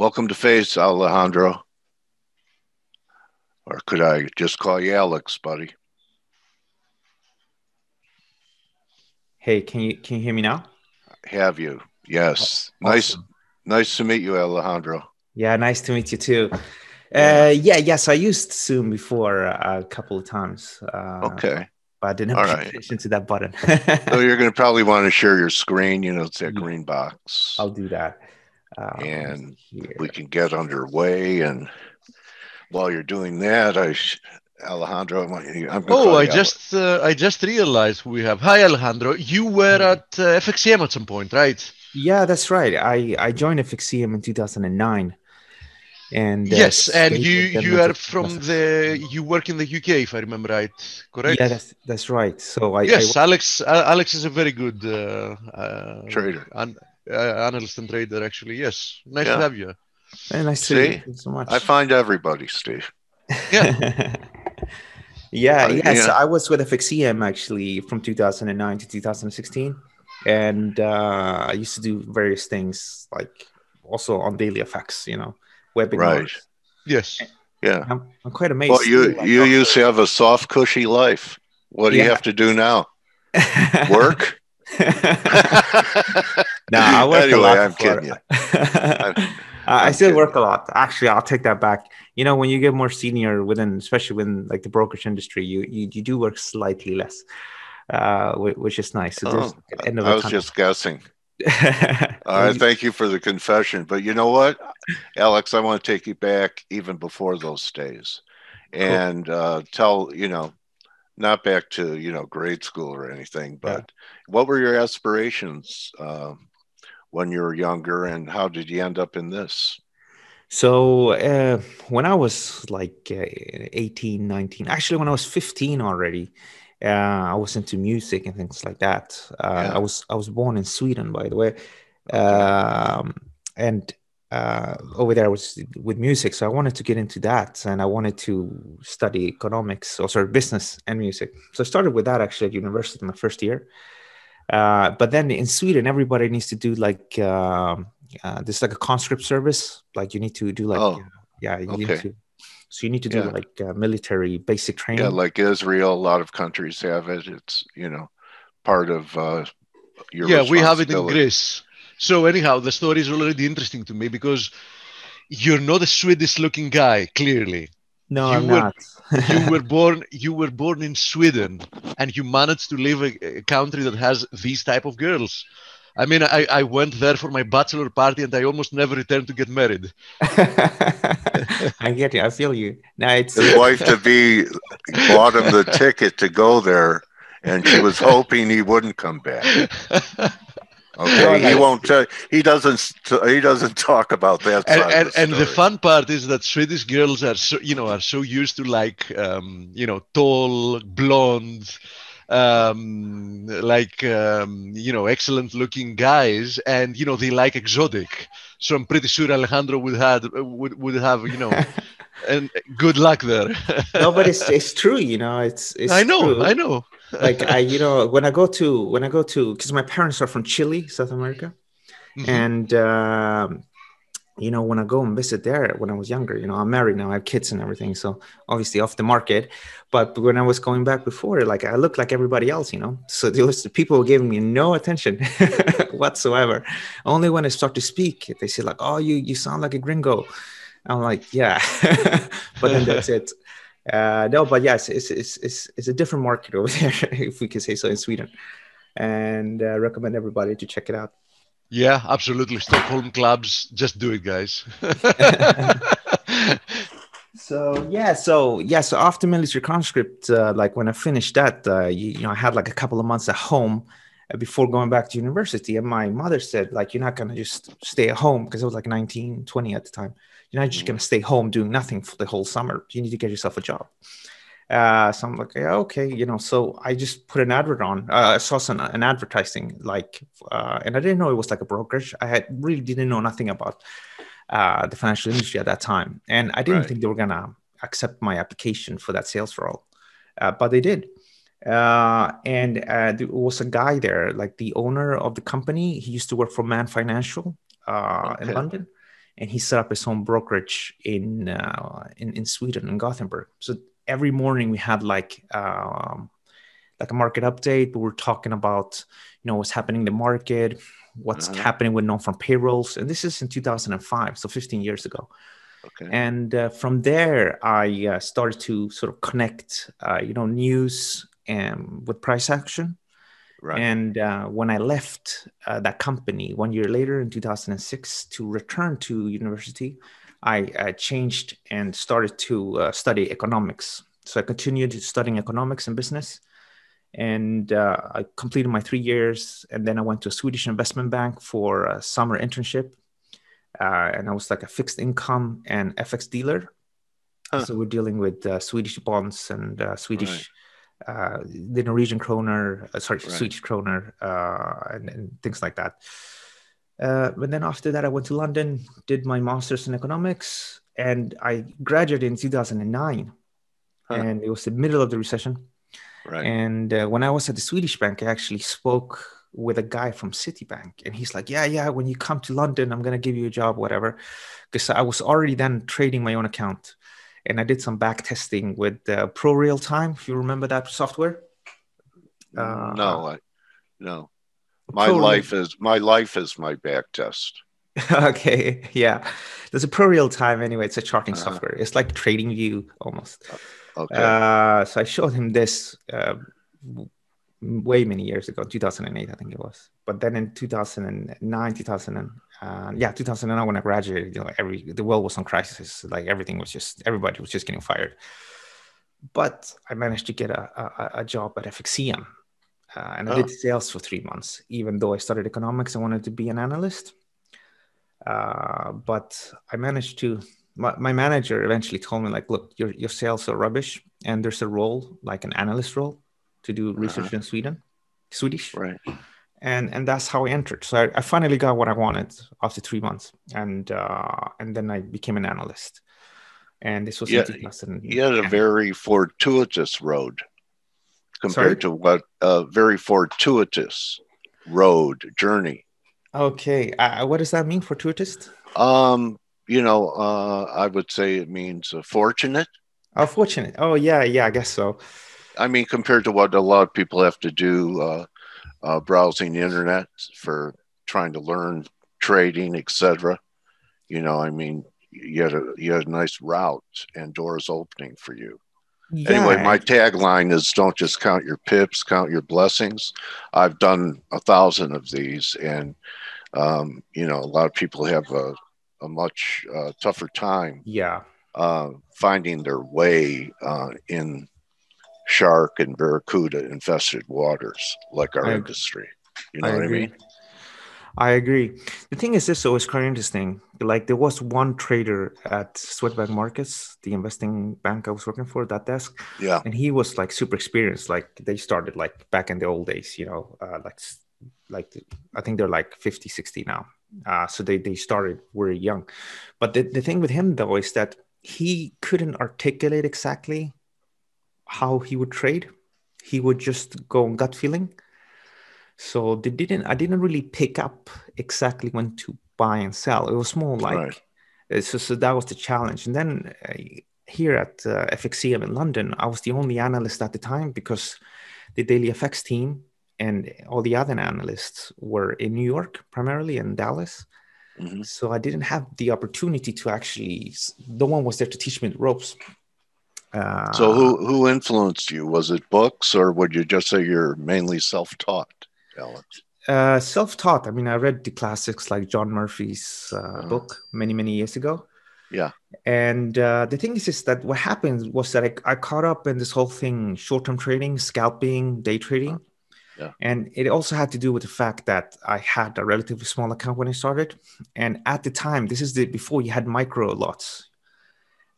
Welcome to Face, Alejandro. Or could I just call you Alex, buddy? Hey, can you can you hear me now? Have you? Yes. Awesome. Nice nice to meet you, Alejandro. Yeah, nice to meet you too. Uh, yeah, yes, I used Zoom before a couple of times. Uh, Okay. but I didn't pay right. attention to that button. So you're gonna probably want to share your screen, you know, it's that green box. I'll do that. Um, And here. we can get underway and while you're doing that, I sh- Alejandro, I want you, I'm gonna Oh, call I you just uh, I just realized we have. Hi, Alejandro. You were at uh, FXCM at some point, right? yeah, that's right. I I joined FXCM in 2009. And uh, yes, and you you are from 2000. the you work in the UK, if I remember right. Correct. Yeah, that's that's right. So I, yes, Alex. Uh, Alex is a very good uh, uh, Trader. an, uh, analyst and trader. Actually, yes. Nice Yeah. to have you. I, very nice to See? you. Thank you so much. I find everybody, Steve. Yeah. yeah, Uh, yes, yeah. I was with FXCM actually from 2009 to 2016, and uh, I used to do various things like also on Daily FX, you know, webinars. Right. Yes. Yeah. I'm, I'm quite amazed. Well, you like, you after- used to have a soft, cushy life. What do you have to do now? Work? no, I work anyway, a lot. I'm kidding you. I, I I'm still kidding work a lot. Actually, I'll take that back. You know, when you get more senior within, especially within like the brokerage industry, you you, you do work slightly less, uh, which is nice. So Oh, like an end of I a was tunnel. just guessing. When All right, thank you for the confession. But you know what, Alex, I want to take you back even before those days, and uh, tell you know, not back to you know grade school or anything, but what were your aspirations uh, when you were younger, and how did you end up in this? So uh, when I was like uh, 18, 19, actually when I was 15 already, uh, I was into music and things like that. Uh, Yeah. I was I was born in Sweden, by the way, um, and uh, over there I was with music. So I wanted to get into that, and I wanted to study economics or sorry business and music. So I started with that actually at university in my first year. Uh, but then in Sweden, everybody needs to do like um, uh, there's like a conscript service. Like you need to do like Oh, uh, yeah, you need okay. to. So you need to do Yeah. like uh, military basic training. Yeah, like Israel, a lot of countries have it. It's you know part of uh, your yeah, we have it in. Greece. So anyhow, the story is already interesting to me because you're not a Swedish-looking guy, clearly. No, you I'm were- not. you were born you were born in Sweden and you managed to live a, a country that has these type of girls. I mean, I, I went there for my bachelor party and I almost never returned to get married. I get you. I feel you. Now it's His wife to be bought him the ticket to go there, and she was hoping he wouldn't come back. Okay, he won't. Tell, he doesn't. He doesn't talk about that and side and, of the and the fun part is that Swedish girls are so you know are so used to like um, you know tall blonde um like um you know excellent looking guys and you know they like exotic so i'm pretty sure alejandro would had would, would have you know and good luck there no, but it's it's true. You know, it's it's. i know true. i know like I, you know, when I go to when I go to because my parents are from Chile, South America, Mhm. and um, you know when I go and visit there when I was younger, you know, I'm married now, I have kids and everything, so obviously off the market. But when I was going back before, like I looked like everybody else, you know. So there was people were giving me no attention whatsoever. Only when I start to speak, they say like, "Oh, you you sound like a gringo." I'm like, "Yeah," but then that's it. Uh, no, but yes, it's, it's it's it's a different market over there, if we can say so, in Sweden, and uh, recommend everybody to check it out. yeah absolutely. Stockholm clubs just do it guys. So yeah, so yeah, so after military conscript, uh, like when I finished that, uh, you, you know, I had like a couple of months at home before going back to university, and my mother said, like, you're not gonna just stay at home because I was like 19, 20 at the time. You're not just gonna stay home doing nothing for the whole summer. You need to get yourself a job. Uh, so I'm like, yeah, okay, you know. So I just put an advert on. Uh, I saw some an advertising, like, uh, and I didn't know it was like a brokerage. I had really didn't know nothing about uh, the financial industry at that time, and I didn't Right. think they were gonna accept my application for that sales role, uh, but they did. Uh, and uh, there was a guy there, like the owner of the company. He used to work for Man Financial uh, in London, and he set up his own brokerage in uh, in, in Sweden in Gothenburg. So every morning we had like um, like a market update. We were talking about you know what's happening in the market, what's uh-huh. happening with non-farm payrolls, and this is in 2005, so 15 years ago. Okay. And uh, from there, I uh, started to sort of connect, uh, you know, news and with price action. Right. And uh, when I left uh, that company one year later in 2006 to return to university, I, changed and started to uh, study economics. So I continued studying economics and business. And I completed my three years. And then I went to a Swedish investment bank for a summer internship uh, and I was like a fixed income and FX dealer. Huh. So we're dealing with uh, Swedish bonds and uh, Swedish, right. Uh, the Norwegian kroner, uh, sorry, right. Swedish kroner, uh, and, and, things like that. but then after that, I went to London, did my master's in economics, and I graduated in 2009. Huh. And it was the middle of the recession. Right. And when I was at the Swedish bank, I actually spoke with a guy from Citibank, and he's like, "Yeah, yeah, when you come to London, I'm gonna give you a job, whatever." Because I was already then trading my own account, and I did some back testing with uh, Pro Real Time. If you remember that software. Uh, no, I, no. My Pro life is my life is my back test. okay, yeah. There's a Pro Real Time anyway. It's a charting uh-huh. software. It's like Trading View almost. Okay. Uh, so I showed him this. Uh, way many years ago 2008 i think it was but then in 2009 2000 and, uh, yeah 2009 when i graduated you know every the world was on crisis like everything was just everybody was just getting fired but i managed to get a, a, a job at fxcm uh, and i did oh. sales for three months even though i studied economics i wanted to be an analyst uh, but i managed to my, my manager eventually told me like look your, your sales are rubbish and there's a role like an analyst role to do research uh-huh. in Sweden, Swedish. Right. And and that's how I entered. So I, I finally got what I wanted after three months, and uh, and then I became an analyst. And this was yeah, You had a very fortuitous road compared Sorry? to what a very fortuitous road journey. Okay, uh, what does that mean, fortuitous? Um, you know, uh, I would say it means uh, fortunate. Oh, fortunate. Oh, yeah, yeah, I guess so. I mean, compared to what a lot of people have to do, uh, browsing the internet for trying to learn trading, etc. You know, I mean, you had a you had a nice route and doors opening for you. Yeah. Anyway, my tagline is "Don't just count your pips, count your blessings." I've done a thousand of these, and um, you know, a lot of people have a, a much uh, tougher time. Yeah. Uh, finding their way uh, in shark and barracuda infested waters like our I, industry. You know I what agree. I mean? I agree. The thing is, this always quite interesting. Like there was one trader at Swedbank Markets, the investing bank I was working for, that desk. Yeah. And he was like super experienced. Like they started like back in the old days, you know, uh, like like I think they're like 50, 60 now. Uh, so they they started very young. But the, the thing with him though is that he couldn't articulate exactly how he would trade. He would just go on gut feeling. So they didn't. I didn't really pick up exactly when to buy and sell. It was more like right. Uh, so, so. that was the challenge. And then uh, here at uh, FXCM in London, I was the only analyst at the time because the Daily FX team and all the other analysts were in New York primarily in Dallas. Mm-hmm. So I didn't have the opportunity to actually. No one was there to teach me the ropes. Uh, so who who influenced you? Was it books, or would you just say you're mainly self-taught, Alex? Uh, self-taught. I mean, I read the classics like John Murphy's uh, uh-huh. book many many years ago. Yeah. And uh, the thing is, is that what happened was that I, I caught up in this whole thing: short-term trading, scalping, day trading. Uh-huh. Yeah. And it also had to do with the fact that I had a relatively small account when I started. And at the time, this is the before you had micro lots,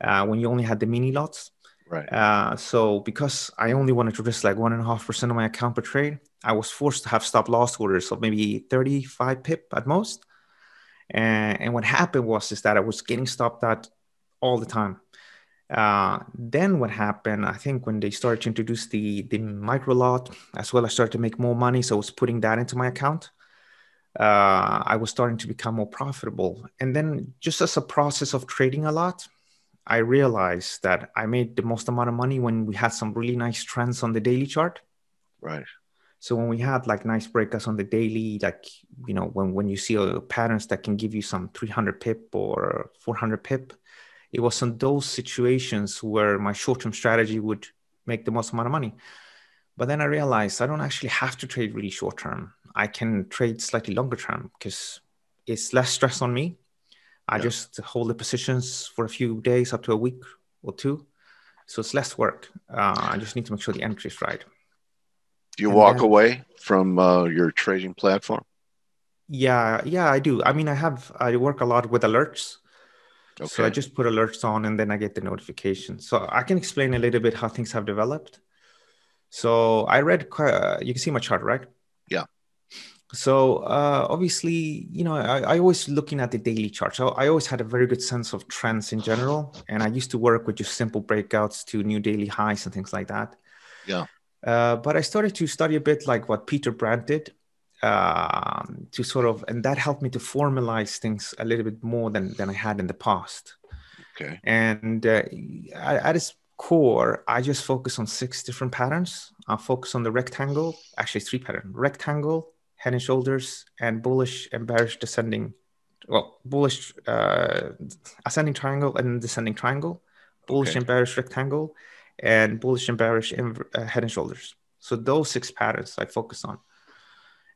uh, when you only had the mini lots. Right. Uh, so because I only wanted to risk like one and a half percent of my account per trade, I was forced to have stop loss orders of maybe 35 pip at most. And, and what happened was is that I was getting stopped at all the time. Uh, then what happened, I think when they started to introduce the, the micro lot as well, I started to make more money. So I was putting that into my account. uh, I was starting to become more profitable. And then, just as a process of trading a lot, I realized that I made the most amount of money when we had some really nice trends on the daily chart. Right. So when we had like nice breakouts on the daily, like you know, when when you see uh, patterns that can give you some 300 pip or 400 pip, it was in those situations where my short-term strategy would make the most amount of money. But then I realized I don't actually have to trade really short term. I can trade slightly longer term because it's less stress on me. I yeah. just hold the positions for a few days up to a week or two. So it's less work. Uh, I just need to make sure the entry is right. Do you and walk then, away from uh, your trading platform? Yeah, yeah, I do. I mean, I have, I work a lot with alerts. Okay. So I just put alerts on and then I get the notification. So I can explain a little bit how things have developed. So I read, uh, you can see my chart, right? So uh, obviously, you know, I, I always looking at the daily chart. So I always had a very good sense of trends in general, and I used to work with just simple breakouts to new daily highs and things like that. Yeah. Uh, but I started to study a bit like what Peter Brandt did, um, to sort of, and that helped me to formalize things a little bit more than than I had in the past. Okay. And uh, at its core, I just focus on six different patterns. I focus on the rectangle, actually three patterns: rectangle, head and shoulders, and bullish and bearish descending. Well, bullish uh, ascending triangle and descending triangle, bullish okay. and bearish rectangle, and bullish and bearish uh, head and shoulders. So those six patterns I focus on.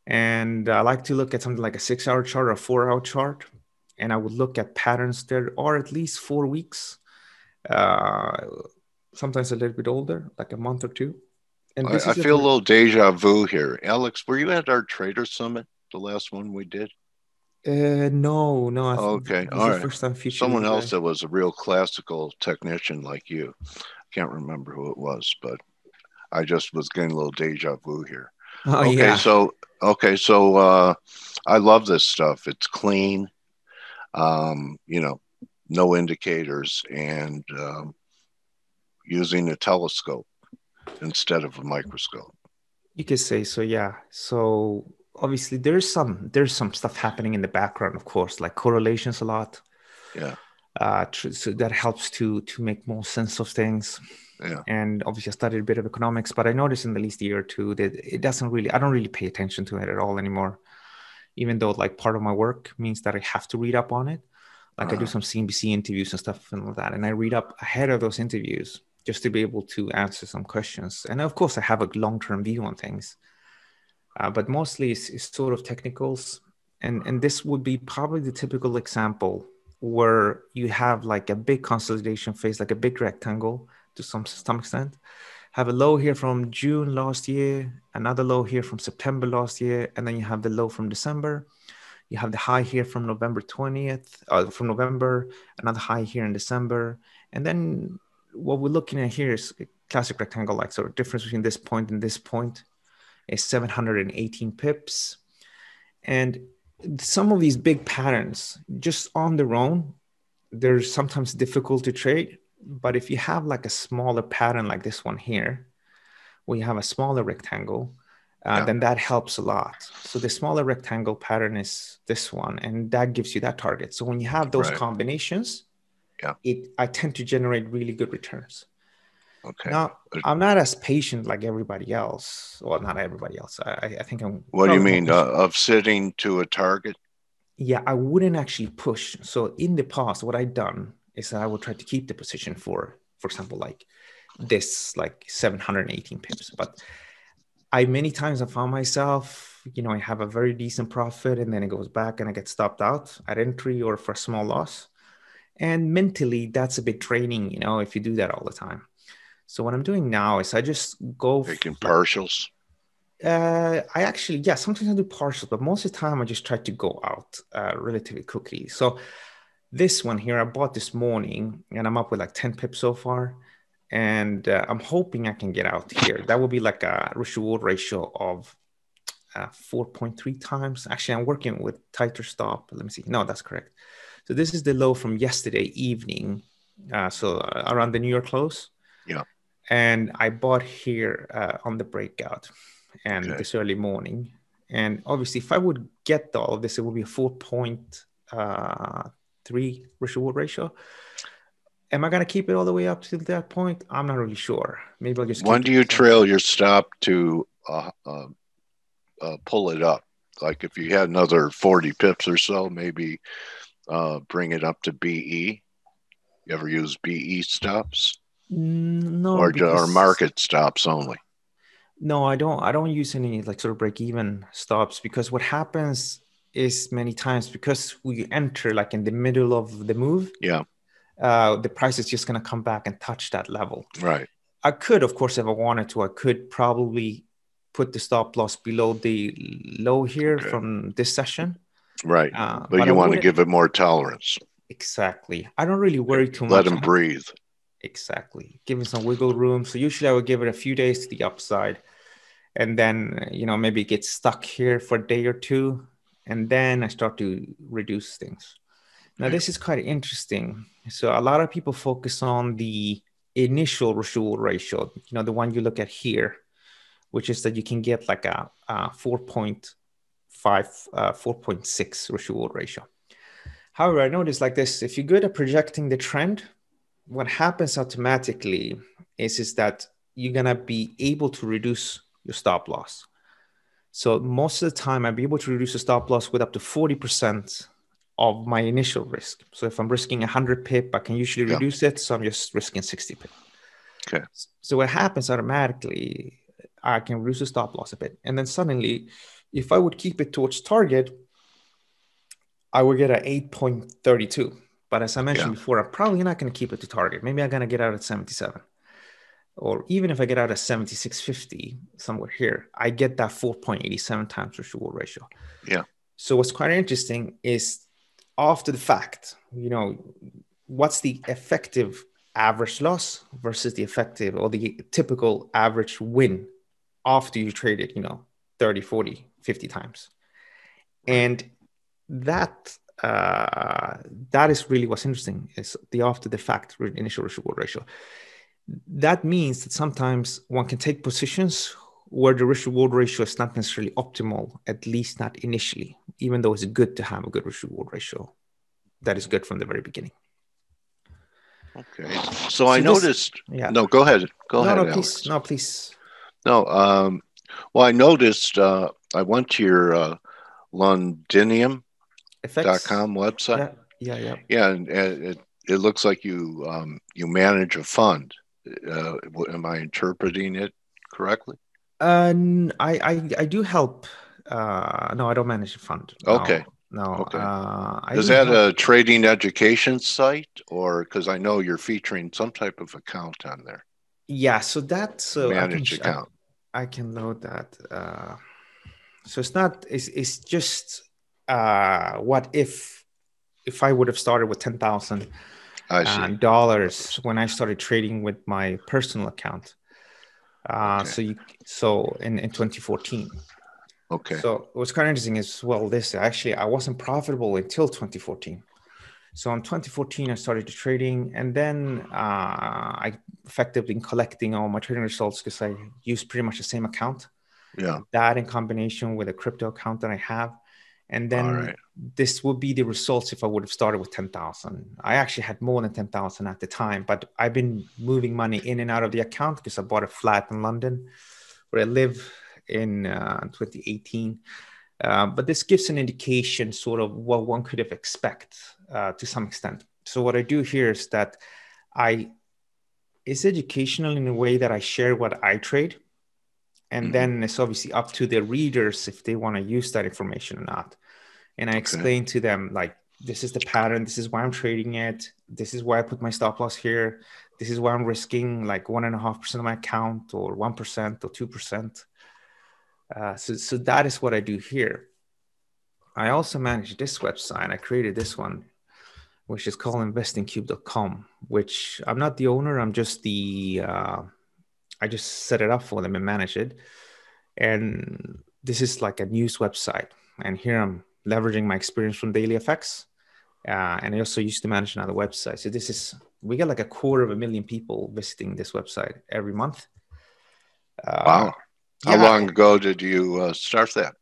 And I like to look at something like a six hour chart or a four hour chart. And I would look at patterns that are at least four weeks, uh, sometimes a little bit older, like a month or two. And I, I feel a little deja vu here. Alex, were you at our trader summit, the last one we did? Uh, no, no. I okay, all right. First time Someone else that was a real classical technician like you. I can't remember who it was, but I just was getting a little deja vu here. Oh, okay, yeah. so okay, so uh, I love this stuff. It's clean, um, you know, no indicators, and um, using a telescope instead of a microscope. You could say so, yeah. So obviously, there's some there's some stuff happening in the background, of course, like correlations a lot. Yeah. Uh, so that helps to to make more sense of things. Yeah. And obviously, I studied a bit of economics, but I noticed in the least year or two that it doesn't really, I don't really pay attention to it at all anymore. Even though, like, part of my work means that I have to read up on it. Like, uh-huh. I do uh-huh. some CNBC interviews and stuff and all that. And I read up ahead of those interviews just to be able to answer some questions. And of course, I have a long term view on things. Uh, but mostly it's, it's sort of technicals. And, and this would be probably the typical example where you have like a big consolidation phase, like a big rectangle to some some extent. Have a low here from June last year, another low here from September last year, and then you have the low from December. You have the high here from November 20th, uh, from November, another high here in December. And then what we're looking at here is a classic rectangle like sort of difference between this point and this point is 718 pips. And some of these big patterns just on their own, they're sometimes difficult to trade but if you have like a smaller pattern like this one here, where you have a smaller rectangle, uh, yeah. then that helps a lot. So the smaller rectangle pattern is this one, and that gives you that target. So when you have those right. combinations, yeah, it I tend to generate really good returns. Okay. Now I'm not as patient like everybody else. Well, not everybody else. I, I think I'm. What do you mean uh, of sitting to a target? Yeah, I wouldn't actually push. So in the past, what I've done is I will try to keep the position for, for example, like this, like 718 pips. But I many times I found myself, you know, I have a very decent profit and then it goes back and I get stopped out at entry or for a small loss. And mentally, that's a bit draining, you know, if you do that all the time. So what I'm doing now is I just go taking partials. Uh, I actually, yeah, sometimes I do partials, but most of the time I just try to go out uh, relatively quickly. So this one here, I bought this morning and I'm up with like 10 pips so far. And uh, I'm hoping I can get out here. That would be like a reward ratio of uh, 4.3 times. Actually, I'm working with tighter stop. Let me see. No, that's correct. So this is the low from yesterday evening. Uh, so uh, around the New York close. Yeah. And I bought here uh, on the breakout and okay. this early morning. And obviously, if I would get all of this, it would be a 4.3 risk reward ratio. Am I going to keep it all the way up to that point? I'm not really sure. Maybe I'll just. When do you trail your stop to uh, uh, uh, pull it up? Like if you had another 40 pips or so, maybe uh, bring it up to BE. You ever use BE stops? No. Or, because- or market stops only? No, I don't. I don't use any like sort of break even stops because what happens is many times because we enter like in the middle of the move, Yeah, uh, the price is just going to come back and touch that level. right. I could, of course, if I wanted to, I could probably put the stop loss below the low here Okay. from this session. Right. Uh, but I you want to give it more tolerance. exactly. I don't really worry too Let much. Let them breathe. Exactly. Give it some wiggle room. So usually I would give it a few days to the upside. And then, you know, maybe it gets stuck here for a day or two. And then I start to reduce things. Now, this is quite interesting. So a lot of people focus on the initial residual ratio, you know, the one you look at here, which is that you can get like a, a 4.5, uh, 4.6 residual ratio. However, I noticed like this, if you're good at projecting the trend, what happens automatically is, is that you're gonna be able to reduce your stop loss. So most of the time, I'll be able to reduce the stop loss with up to 40% of my initial risk. So if I'm risking 100 pip, I can usually Yeah. reduce it. So I'm just risking 60 pip. Okay. So what happens automatically, I can reduce the stop loss a bit. And then suddenly, if I would keep it towards target, I would get a 8.32. But as I mentioned Yeah. before, I'm probably not going to keep it to target. Maybe I'm going to get out at 77. Or even if I get out at 76.50, somewhere here, I get that 4.87 times residual ratio. Yeah. So what's quite interesting is after the fact, you know, what's the effective average loss versus the effective or the typical average win after you trade it, you know, 30, 40, 50 times. And that uh, that is really what's interesting is the after the fact initial risk reward ratio. That means that sometimes one can take positions where the risk reward ratio is not necessarily optimal, at least not initially, even though it's good to have a good risk reward ratio that is good from the very beginning. Okay. So, I this- noticed. Yeah. No, go ahead. Go no, ahead. no, Alex. please, no, please. No. Um, well, I noticed. Uh, I went to your uh, Londinium.com website. Yeah, yeah, yeah. Yeah, and, and it it looks like you um, you manage a fund. Uh, am I interpreting it correctly? Uh, I, I, I do help. Uh, no, I don't manage a fund. No, Okay. No. Okay. Uh, Is that help- a trading education site, or because I know you're featuring some type of account on there, Yeah. So that's I can, managed I, account? I can load that. Uh, so it's not. It's it's just. Uh, what if, if I would have started with ten thousand uh, dollars when I started trading with my personal account. Uh, Okay. So you so in, in 2014. okay. So what's kind of interesting is well, this actually I wasn't profitable until 2014. So in 2014, I started trading, and then uh, I effectively been collecting all my trading results because I use pretty much the same account. yeah. That in combination with a crypto account that I have, and then right. this would be the results if I would have started with 10,000. I actually had more than 10,000 at the time, but I've been moving money in and out of the account because I bought a flat in London where I live in uh, 2018. Uh, but this gives an indication sort of what one could have expect uh, to some extent. So what I do here is that I it's educational in a way that I share what I trade. And Mhm. then it's obviously up to the readers if they want to use that information or not. And I explain to them like this is the pattern, this is why I'm trading it, this is why I put my stop loss here, this is why I'm risking like one and a half percent of my account or one percent or two percent. Uh, so, so that is what I do here. I also manage this website. I created this one, which is called investingcube.com, which I'm not the owner. I'm just the, uh, I just set it up for them and manage it. And this is like a news website. And here I'm leveraging my experience from Daily FX. Uh, and I also used to manage another website. So this is, we get like a quarter of a million people visiting this website every month. Uh, Wow. How yeah. long ago did you uh, start that?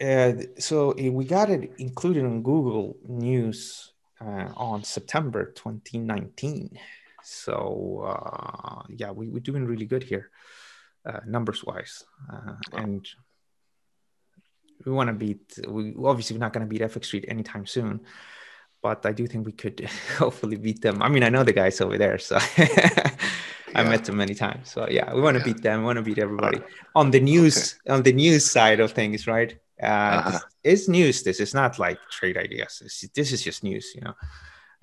Uh, so uh, we got it included on Google News uh, on September 2019. So uh, yeah, we, we're doing really good here, uh, numbers wise, uh, Wow. and we want to beat. We obviously we're not going to beat FX Street anytime soon, but I do think we could hopefully beat them. I mean, I know the guys over there, so I Yeah. met them many times. So yeah, we want to Yeah. beat them. We want to beat everybody on the news on the news side of things, right? Uh, Uh-huh. It's news. This is not like trade ideas. It's, this is just news, you know.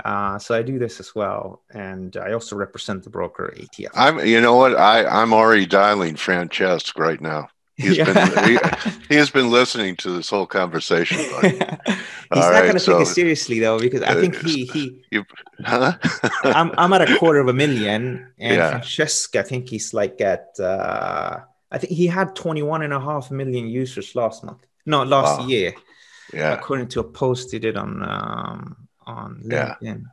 Uh, so I do this as well, and I also represent the broker ATF. I'm. You know what? I I'm already dialing Francesc right now. He's been he, he has been listening to this whole conversation. He's All not right, going to so- take it seriously though, because I think he he. Huh? I'm I'm at a quarter of a million, and Yeah. Francesca, I think he's like at. Uh, I think he had 21 and a half million users last month. No, last Wow. year. yeah. according to a post he did on um, on Yeah. LinkedIn.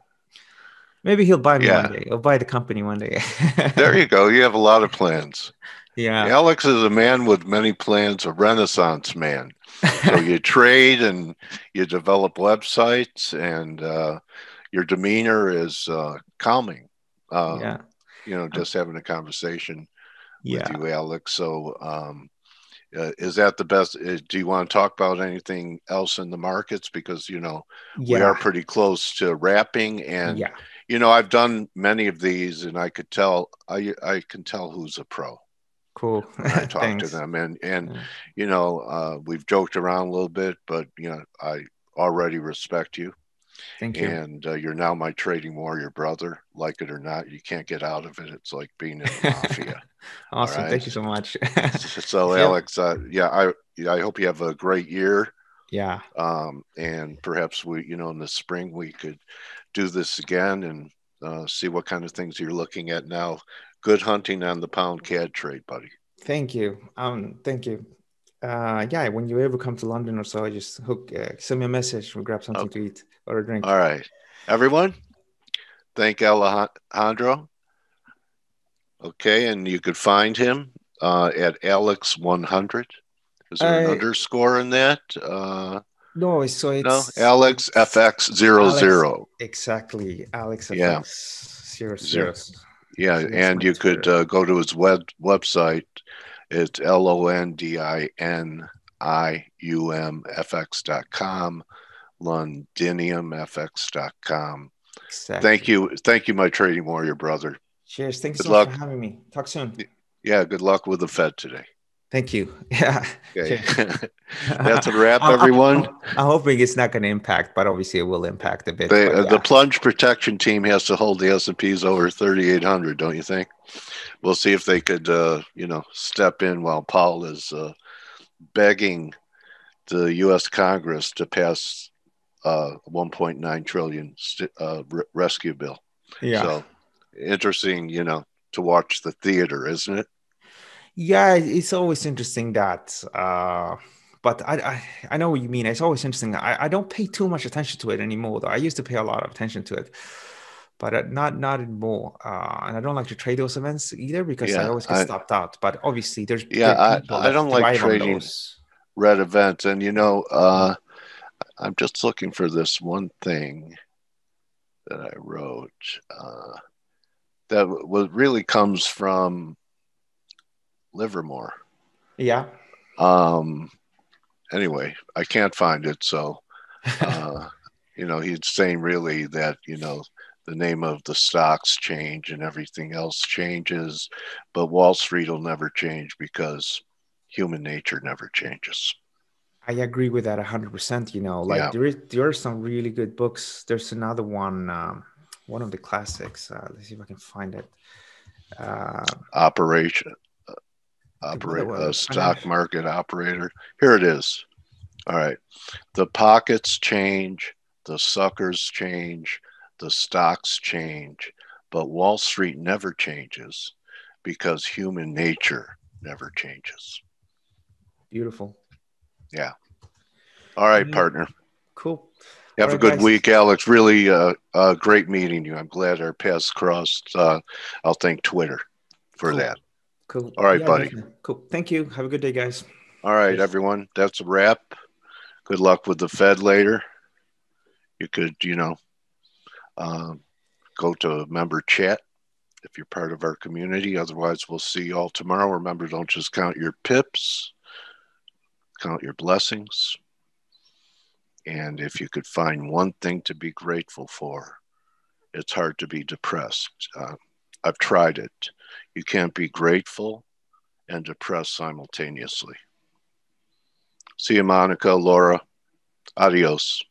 Maybe he'll buy me Yeah. one day. He'll buy the company one day. There you go. You have a lot of plans. yeah. Alex is a man with many plans, a renaissance man. So you trade and you develop websites, and uh, your demeanor is uh, calming. Uh, yeah. You know, just having a conversation Yeah. with you, Alex. So, um, uh, is that the best? Uh, do you want to talk about anything else in the markets? Because you know we are pretty close to wrapping, and yeah. you know I've done many of these, and I could tell I I can tell who's a pro. Cool. I talk to them, and and Yeah. you know uh, we've joked around a little bit, but you know I already respect you, Thank you. and uh, you're now my trading warrior brother. Like it or not, you can't get out of it. It's like being in the mafia. awesome. right. Thank you so much. so Yeah. Alex, uh, yeah, I I hope you have a great year, yeah. um, and perhaps we, you know, in the spring we could do this again and uh, see what kind of things you're looking at now. Good hunting on the pound CAD trade, buddy. Thank you. Um. Thank you. Uh. Yeah. When you ever come to London or so, just hook. Uh, send me a message. We'll grab something to eat or a drink. All right, everyone. Thank Alejandro. Okay, and you could find him uh, at Alex100. Is there an underscore in that? Uh, No. So it's no, Alex FX00. Exactly, Alex. Yeah. FX zero Zero. zero. Yeah, So and you could uh, go to his web website. It's L O N D I N I U M F X dot com, londiniumfx.com. Exactly. Thank you. Thank you, my trading warrior brother. Cheers. Thanks Good so much luck. for having me. Talk soon. Yeah, good luck with the Fed today. Thank you. Yeah. Okay. That's a wrap, I'm- I'm- everyone. I'm hoping it's not going to impact, but obviously it will impact a bit. They, uh, yeah. The plunge protection team has to hold the S&Ps over 3,800, don't you think? We'll see if they could, uh, you know, step in while Powell is uh, begging the U.S. Congress to pass uh, 1.9 trillion uh, re- rescue bill. yeah. So interesting, you know, to watch the theater, isn't it? Yeah, it's always interesting that, uh, but I, I I know what you mean. It's always interesting. I, I don't pay too much attention to it anymore, though. I used to pay a lot of attention to it, but uh, not not anymore. Uh, and I don't like to trade those events either because I always get I- stopped out. But obviously, there's Yeah, there I- I don't like trading. red events. And you know, uh, I'm just looking for this one thing that I wrote uh, that w- really comes from Livermore. Yeah, Um, anyway, I can't find it. So, uh, you know, he's saying really that, you know, the name of the stocks change and everything else changes, but Wall Street will never change because human nature never changes. I agree with that hundred percent. You know, like Yeah. there is there are some really good books. There's another one, um, one of the classics. Uh, let's see if I can find it. Uh, operation what operate a stock market operator here it is all right the pockets change the suckers change the stocks change but wall street never changes because human nature never changes beautiful. Yeah. All right Mhm. partner Cool. have All a good guys. week alex really uh, uh great meeting you i'm glad our paths crossed uh i'll thank twitter for Cool. that Cool. All right, buddy. definitely. Cool. Thank you. Have a good day, guys. All right, Yes. everyone. That's a wrap. good luck with the Fed later. You could, you know, uh, go to member chat if you're part of our community. Otherwise, we'll see you all tomorrow. Remember, don't just count your pips, count your blessings. And if you could find one thing to be grateful for, it's hard to be depressed. Uh, I've tried it. You can't be grateful and depressed simultaneously. See you, Monica, Laura. Adios.